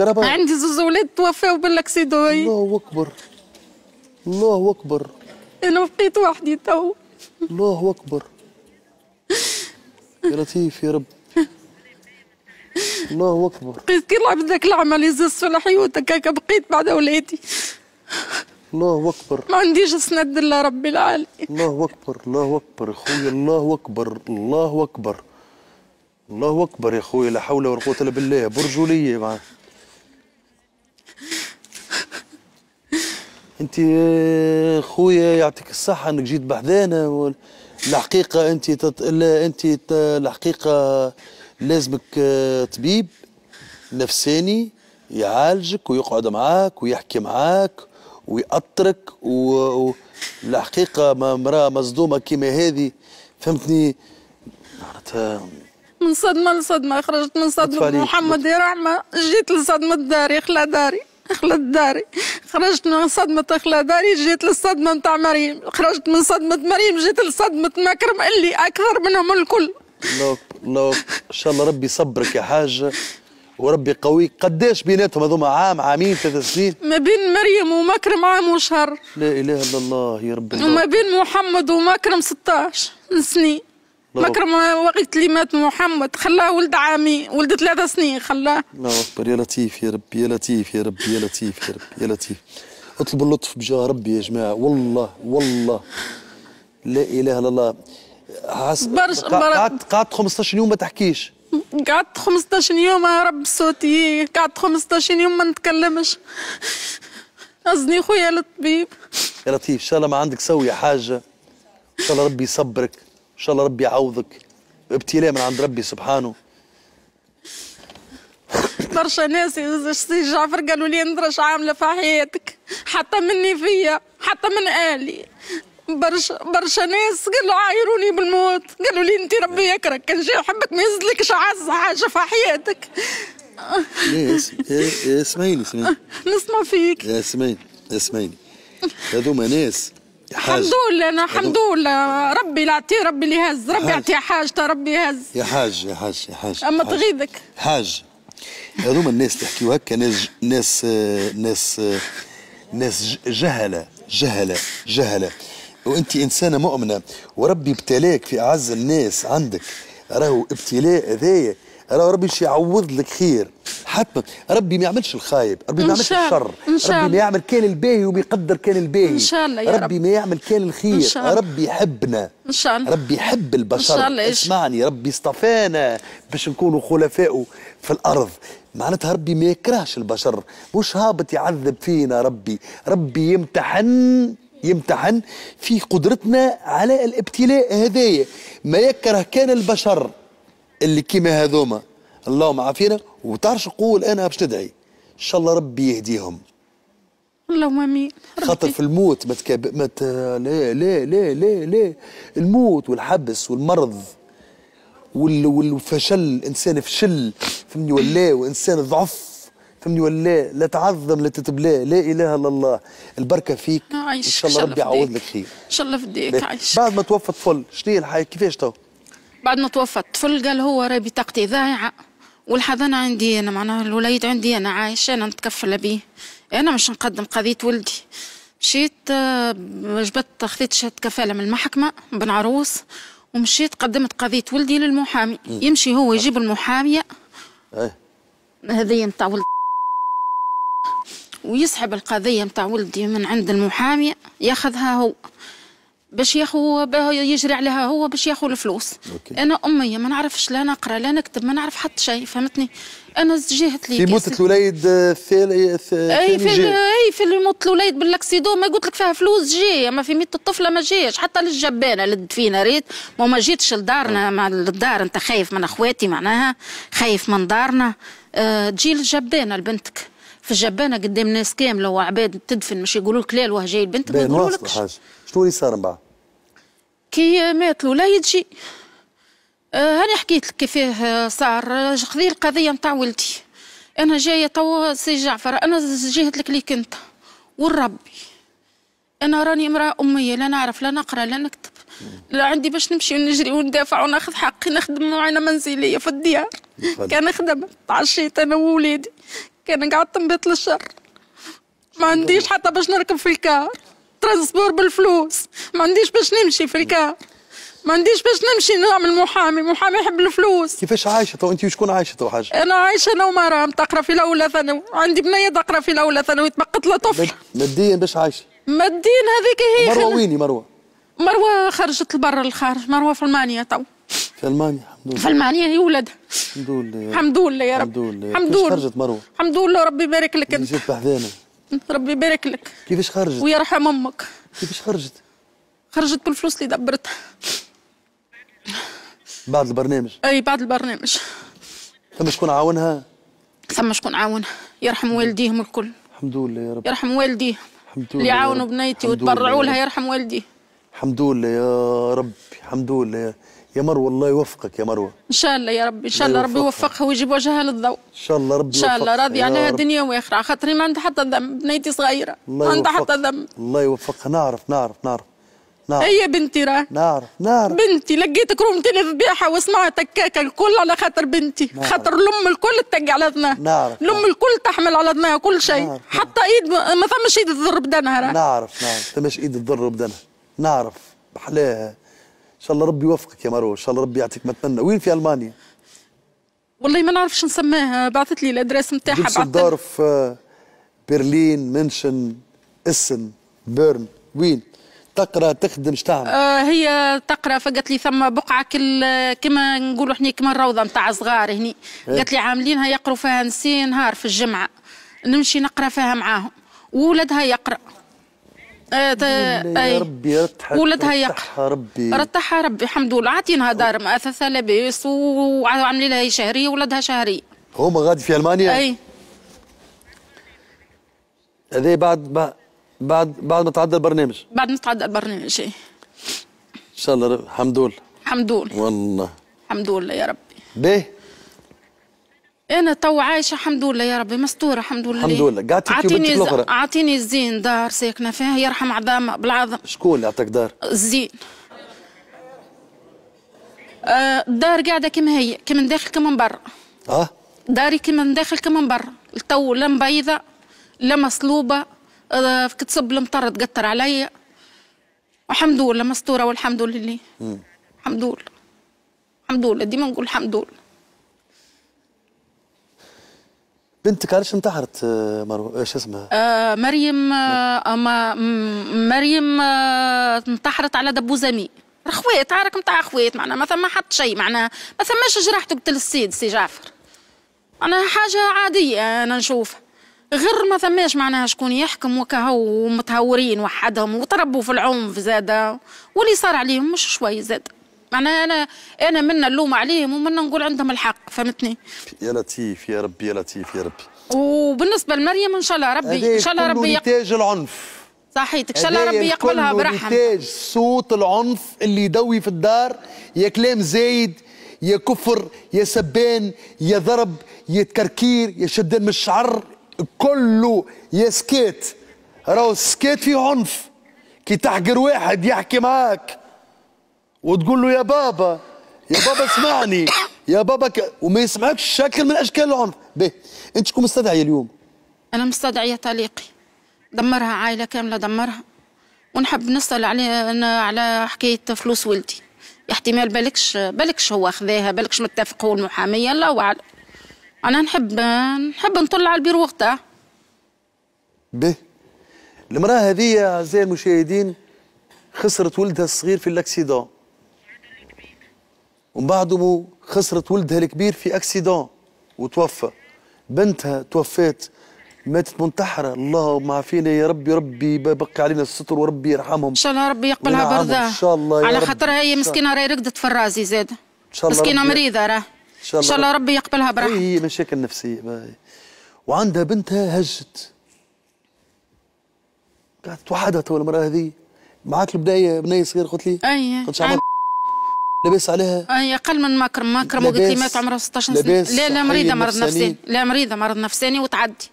عندي زوز ولاد توفاو بال accident الله أكبر. الله أكبر. أنا بقيت وحدي تو. الله أكبر. يا لطيف يا رب. الله أكبر. بقيت كي لعب ذاك العمل يزز على حيوتك هكا بقيت بعد ولادي الله أكبر. ما عنديش سند الا ربي العالي الله أكبر. الله أكبر يا خويا الله أكبر. الله أكبر. الله أكبر يا خويا لا حول ولا قوة إلا بالله. برجولية معاه انت يا خويا يعطيك الصحة انك جيت بحذانا الحقيقة انت تت... لا انت ت... الحقيقة لازمك آه، طبيب نفساني يعالجك ويقعد معاك ويحكي معاك ويأطرك و... والحقيقة ما مراه مصدومة كيما هذه فهمتني؟ معناتها من صدمة لصدمة خرجت من صدمة. أطفالي. محمد يا رحمة جيت لصدمة داري خلا داري خلت داري. خرجت من صدمة خلا داري جيت للصدمة نتاع مريم. خرجت من صدمة مريم جيت لصدمة مكرم اللي أكثر منهم الكل. الله الله. إن شاء الله ربي يصبرك يا حاج وربي يقويك قداش بيناتهم هذوما؟ عام عامين ثلاث سنين؟ ما بين مريم ومكرم عام وشهر. لا إله إلا الله يا رب وما بين محمد ومكرم 16 سنين. مكرم وقت اللي مات محمد خلاه ولد عامي ولد ثلاثة سنين خلاه. الله أكبر يا لطيف يا رب يا لطيف يا رب يا لطيف يا رب يا لطيف. اطلبوا اللطف بجاه ربي يا جماعة والله والله. لا إله إلا الله. حس... برش- قع- بر- قعدت قعدت 15 يوم ما تحكيش. قعدت 15 يوم يا رب صوتي قعدت 15 يوم ما نتكلمش. أزني خويا للطبيب. يا لطيف إن شاء الله ما عندك سوي حاجة. إن شاء الله ربي يصبرك. إن شاء الله ربي يعوضك ابتلاء من عند ربي سبحانه. برشا ناس سي جعفر قالوا لي ندرش عاملة في حياتك. حتى مني فيا حتى من أهلي. برشا برشا ناس قالوا عايروني بالموت. قالوا لي انت ربي يكرهك. كان جاي يحبك ما يزلكش عز حاجة في حياتك. اسمعيني اسمعيني نسمع فيك. اسمعيني اسمعيني هذوما ناس الحمد لله أنا الحمد لله. ربي لا يعطيه ربي اللي يهز. ربي. يعطيه حاجته ربي يهز. يا حاج يا حاج يا حاج. أما. تغيظك. حاج هذوما الناس اللي يحكيوا هكا ناس ناس ناس ناس جهلة جهلة جهلة. وأنت إنسانة مؤمنة وربي ابتلاك في أعز الناس عندك. راهو ابتلاء هذايا ربي يعوض لك خير حتما ربي ما يعملش الخايب ربي ما يعملش. الشر ربي ما. يعمل كان الباهي وبيقدر كان الباهي إن شاء الله يا ربي رب. ما يعمل كان الخير. ربي يحبنا إن شاء الله ربي يحب البشر إن شاء الله. اسمعني ربي اصطفانا باش نكونوا خلفاء في الأرض معناتها ربي ما يكرهش البشر مش هابط يعذب فينا ربي ربي يمتحن يمتحن في قدرتنا على الابتلاء هذايا ما يكره كان البشر اللي كيما هذوما. اللهم عافينا وتعرفش نقول أنا باش ندعي إن شاء الله ربي يهديهم. اللهم آمين. خاطر في الموت ما تكاب ما ت... لا لا لا لا لا. الموت والحبس والمرض وال... والفشل الإنسان فشل فهمني ولا؟ وإنسان ضعف فهمني ولا؟ لا تعظم لا تتبلى لا إله إلا الله. البركة فيك. عايش. إن شاء الله ربي يعوض لك خير. إن شاء الله فديك عايش. بعد ما توفى الطفل شنو هي الحياة كيفاش تو؟ بعد ما توفى الطفل قال هو راهي بطاقتي ضايعة. والحضانة عندي أنا معناها الوليد عندي أنا عايش أنا نتكفل به أنا مش نقدم قضية ولدي. مشيت آه، جبت خذيت شهادة كفالة من المحكمة بن عروس ومشيت قدمت قضية ولدي للمحامي. يمشي هو يجيب المحامية إيه. هذه متاع ولد. ويسحب القضية متاع ولدي من عند المحامي ياخذها هو. باش ياخو يجري عليها هو باش ياخو الفلوس. OK. أنا اميه ما نعرفش لا نقرأ لا نكتب ما نعرف حتى شيء فهمتني؟ أنا جهت لي في موتة الوليد آه، الثاني الث- أي في. أي في اللي موت الوليد بال accident ما قلت لك فيها فلوس جي. أما في ميت الطفلة ما جيش. حتى للجبانة للدفينه ريت. ما ما جيتش لدارنا مع الدار أنت خايف من أخواتي معناها خايف من دارنا. آه تجي للجبانة لبنتك. في الجبانه قدام ناس كاملة وعباد تدفن مش يقولوا لك لا واه جاي البنت ما يقولوا حاجة شنو اللي صار من بعد؟ كي مات الوليد جي آه هاني حكيت لك كيفاه صار. آه، خذي القضية نتاع ولدي. أنا جاية توا سي جعفر. أنا جهت لك ليك أنت. والربي. أنا راني امرأة أمية لا نعرف لا نقرأ لا نكتب. لا عندي باش نمشي ونجري وندافع وناخذ حقي نخدم معينه منزلية في الديار. كان خدمت تعشيت أنا وولادي كان قعدت نبات للشر. ما عنديش حتى باش نركب في الكار. transport بالفلوس. ما عنديش باش نمشي في الكار. ما عنديش باش نمشي نعمل محامي. محامي يحب الفلوس. كيفاش عايشة تو؟ انت وشكون عايشة تو حاجة؟ أنا عايشة أنا ومرام تقرأ في الأولى ثانوي. عندي بنية تقرأ في الأولى ثانوي. تبقت لها طفل. ماديا باش عايشة. مدين هذيك هي مروة ويني مروة؟ مروة خرجت لبرا الخارج. مروة في ألمانيا تو. في ألمانيا الحمد في لله ألمانيا هي ولدها الحمد لله. الحمد لله يا رب. الحمد لله. الحمد كيفاش لله. خرجت مروة؟ الحمد لله ربي يبارك لك. انت جيت بحذانا. ربي يبارك لك. كيفاش خرجت؟ ويرحم أمك. كيفاش خرجت؟ خرجت بالفلوس اللي دبرتها بعد البرنامج؟ أي بعد البرنامج. ثم شكون عاونها؟ ثم شكون عاونها يرحم والديهم الكل. الحمد لله يا رب. يرحم والديهم. الحمد لله. اللي عاونوا. بنيتي وتبرعوا لها. يرحم والديه الحمد لله يا رب الحمد لله. يا, مروة الله يوفقك يا مروة. إن شاء الله يا رب إن شاء الله ربي يوفقها. ويجيب وجهها للضوء. إن شاء الله ربي إن شاء الله. راضي عليها. دنيا واخره خاطري ما عندها حتى ذنب بنيتي صغيرة. ما عندها حتى. ذنب. الله يوفقها نعرف نعرف نعرف. نعرف. هي بنتي راه. نعرف نعرف. بنتي لقيتك رومتي الذبيحة وسمعت تكاكه الكل على خاطر بنتي. نعرف. خاطر الأم الكل تتقي على ذنها نعرف. الأم الكل تحمل على ذنها كل شيء. نعرف. حتى إيد ما ثمش إيد تضر بدنها راه. نعرف نعرف. تمش إيد تضر بدنها. نعرف. بحلاها. إن شاء الله ربي يوفقك يا مروة إن شاء الله ربي يعطيك ما تمنى وين في ألمانيا؟ والله ما نعرفش نسميها بعثت لي ال adresse نتاعها بعثت دوسلدورف آه، برلين منشن إسن بيرن. وين؟ تقرأ تخدم إيش تعمل؟ آه هي تقرأ فقالت لي ثم بقعة كل كما نقولوا إحنا كما الروضة نتاع صغار هني. قالت لي عاملينها يقروا فيها نسي نهار في الجمعة. نمشي نقرأ فيها معاهم. وولدها يقرأ. يا أي. ربي رتحها ربي. رتحها ربي الحمد لله. عاطينها دار مؤسسه لاباس وعاملين لها شهريه ولدها شهريه هما غادي في ألمانيا؟ أي. هذا بعد بعد بعد ما تعدى البرنامج؟ بعد نتعدى البرنامج إي. إن شاء الله الحمد لله. الحمد لله. والله. الحمد لله يا ربي. باهي أنا تو عايشة الحمد لله يا ربي مستورة الحمد لله. الحمد لله. قعدتي عطيني وبنتك الأخرى؟ عطيني الزين دار ساكنة فيها يرحم عظام بالعظم. شكون اللي عطاك دار؟ الزين. آه، الدار قاعدة كما هي كما من داخل كما من برا. ها؟ داري كما من داخل كما من برا. التو لا مبيضة لا مصلوبة آه، كتصب المطر تقطر عليا. الحمد لله مستورة والحمد لله. الحمد لله. الحمد لله ديما نقول الحمد لله. بنتك علاش انتحرت آه، مروه إيش اسمها؟ آه مريم آه مريم آه انتحرت على دبو زمي. خوات عارك نتاع خوات معناها ما ثم حط شيء معناها ما ثماش جراح تقتل السيد سي جعفر. معناها حاجة عادية أنا نشوف غير ما ثماش معناها شكون يحكم وكهو متهورين وحدهم وتربوا في العنف زادة واللي صار عليهم مش شوي زاد. معناها أنا أنا منا نلوم عليهم ومنا نقول عندهم الحق فهمتني؟ يا لطيف يا ربي يا لطيف يا ربي. وبالنسبة لمريم إن شاء الله ربي إن شاء الله ربي يق... نتاج العنف. صحيتك إن شاء الله ربي يقبلها كله برحم. نتاج صوت العنف اللي يدوي في الدار يا كلام زايد يا كفر يا سبان يا ضرب يا تكركير يا شدان من الشعر كله يا سكات راهو السكات فيه عنف. كي تحقر واحد يحكي معاك. وتقول له يا بابا يا بابا اسمعني يا بابا ك... وما يسمعكش شكل من أشكال العنف. به أنت شكون مستدعي اليوم؟ أنا مستدعية تعليقي دمرها عائلة كاملة دمرها. ونحب نسأل على على حكاية فلوس ولدي. احتمال بالكش بالكش هو خذاها بالكش متفق هو المحاميه الله أعلم. أنا نحب نحب نطلع على البيرو وقتها. به المرأة هذه أعزائي المشاهدين خسرت ولدها الصغير في الأكسيدون. ومن بعده خسرت ولدها الكبير في أكسيدون وتوفى. بنتها توفات ماتت منتحرة. اللهم عافينا يا ربي ربي يبقى علينا الستر وربي يرحمهم. إن شاء الله ربي يقبلها برضاه إن شاء الله على رب. خاطرها هي مسكينة راهي رقدت في الرازي زاد إن شاء الله مسكينة مريضة راه. شاء إن شاء الله رب- ربي. يقبلها برحم هي مشاكل نفسية. باي. وعندها بنتها هجت. قاعدة وحدها تو المرأة هذه. معاك البنية بنية صغيرة قلت لي؟ أي عمل لاباس عليها؟ أي أقل من مكرم مكرم وقلت لي لاباس- مات عمرها 16 سنة. لا لا مريضة مرض نفساني. نفساني لا مريضة مرض نفساني وتعدي.